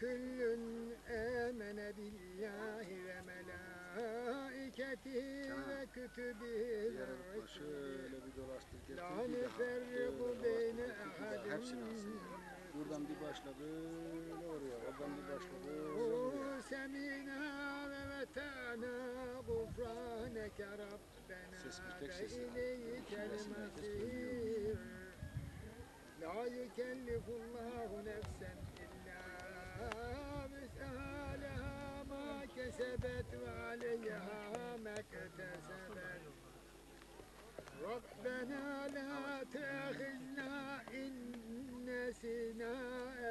كل آمن بالله وملائكته وكتبه Yarın ورسله şöyle bir dolaştır getir. لا bir daha. نفرق Böyle بين bir daha. أحد Hepsini alsın yani. Buradan bir başla böyle oraya. Oradan bir başla böyle oraya. سمعنا ومتعنا غفرانك ربنا Ses bir tek ses yani. وإليك Resim وسعها ما كسبت وعليها ما اكتسبت ربنا لا تأخذنا إن نسينا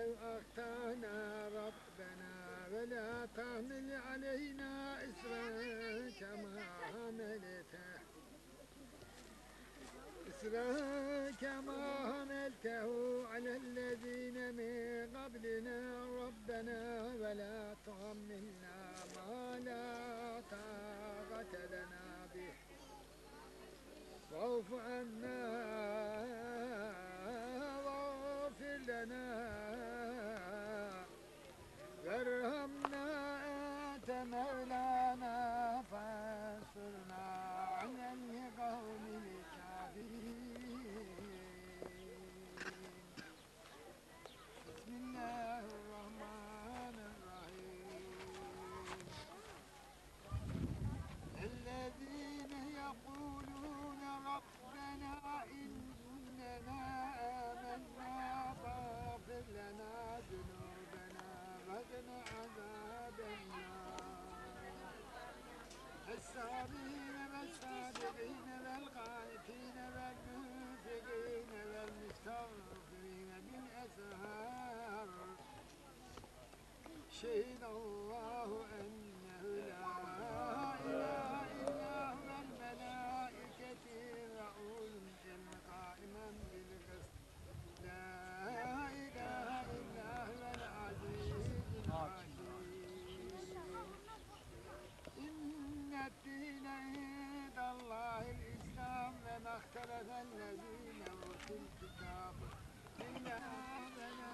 أو أخطأنا ربنا ولا تحمل علينا إسرا كما حملته إسرا كما حملته على الذين من قبلنا ربنا ولا تحملنا ما لا طاقة لنا به. واعف عنا واغفر لنا. وارحمنا أنت مولانا. الصابرين والصادقين والقانتين والمنفقين والمستغفرين بالأسهار شهد الله الله الإسلام وما اختلف الذين أوتوا الكتاب. إلا من